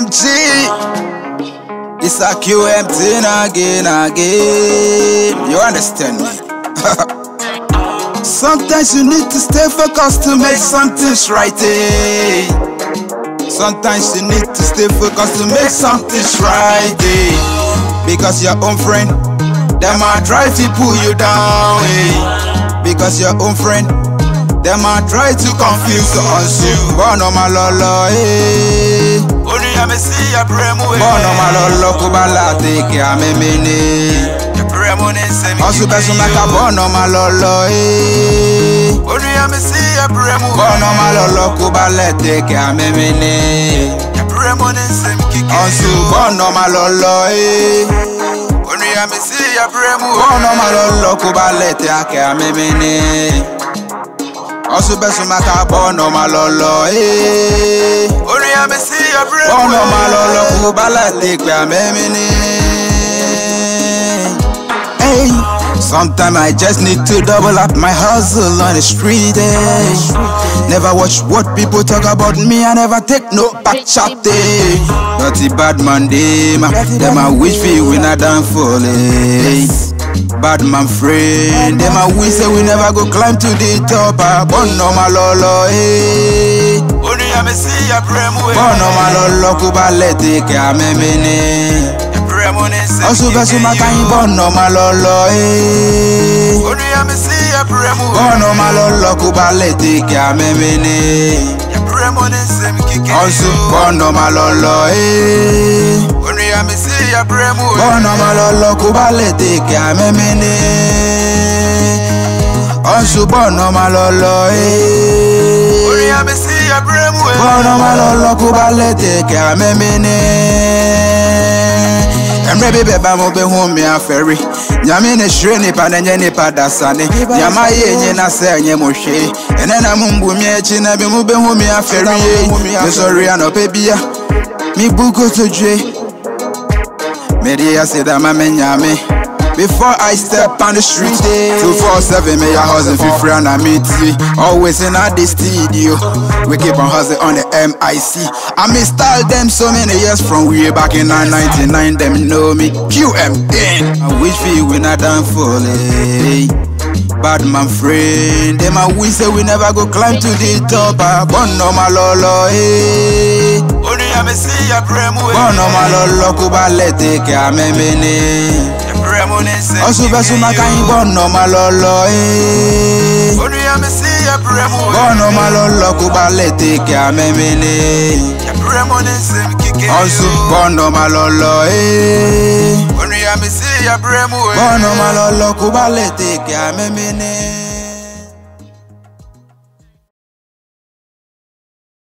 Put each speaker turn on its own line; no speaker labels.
QMG. It's a QMT again, again. You understand me? Sometimes you need to stay focused to make something right. Eh? Sometimes you need to stay focused to make something right. Eh? Because your own friend, them might try to pull you down. Eh? Because your own friend, them might try to confuse you. Also, born my lolo. Eh?
ya me si ya bremu we.
Bọ́ọ̀nà máa lọ lọ kó bá láti kí a
mímí eh. ni. Ya
bremu ni sẹ́mi kìkì yó. Ọ̀sùnbẹ̀sùn mẹ́ta bọ́ọ̀nà
máa lọ lọ ee. Onu ya
me si ya bremu we. Bọ́ọ̀nà máa lọ lọ
kó bá a mímí eh.
ni. Ya bremu ni sẹ́mi kìkì
yó. Ọ̀sùn bọ́ọ̀nà máa lọ lọ
ee. Onu ya me si ya bremu we. Bọ́ọ̀nà máa lọ lọ kó bá láti kí a
mímí ni. Ọ̀sùnbẹ̀sùn mẹ́ta bọ́ọ̀nà máa
lọ lọ. Onu ya me si take care, me mini. Hey, sometimes I just need to double up my hustle on the street. Eh. Never watch what people talk about me. I never take no back chat. Eh. Bad man, them, them I wish we win a damn fall. Eh. Bad man friend, them I wish say we never go climb to the top. I born no my lolo. Eh.
Bono bọ́ọ̀nà
máa
lọ
lọ́kú balẹ̀ tèkẹ́ àmẹ́mẹ́ ni. Ọsùnfẹsù
máa káyín bọ́ọ̀nà máa lọ lọ
bọ́ọ̀nà máa lọ lọ́kú balẹ̀
tèkẹ́ àmẹ́mẹ́ ni. Ọsùn bọ́ọ̀nà
máa lọ lọ eh.
bọ́ọ̀nà máa lọ lọ́kú
balẹ̀ tèkẹ́ àmẹ́mẹ́ ni. Ọsùn bọ́ọ̀nà máa lọ
Onu
ya
me si bọ́ọ̀nà máa lọ
lọ́kú bá lẹ́tẹ̀ kẹ́ àmẹ́mẹ́ni. Emre bi beba mo be hu mi aferi Nyame ne shire ni ne nye nipa dasane Nyama ye nye na se nye mo hwe Ene na mu mbu mi echi na bi mu be hu mi aferi Me sorry ano pe bia Mi buko to dwe Me di asida ma me nyame Before I step on the street, 247 me a hustle for free and I meet. Always in at the studio. We keep on hustling on the MIC. I may style them so many years from way back in 1999. Them know me. QM I wish we win a fall. Eh. Bad man friend, them I wish say we never go climb to the top. I born no my lolo, eh.
Only I'm a see a bremo.
Born no my lolo, kubalete ke amemene.
Bremo ne se mi
Osubesu
kiki.
makayin borno malolo eh
Only I'm a see a bremo.
Borno malolo kubalete ke amemene
Bremo ne se mi kiki.
Osu borno malolo eh
Only I'm a see a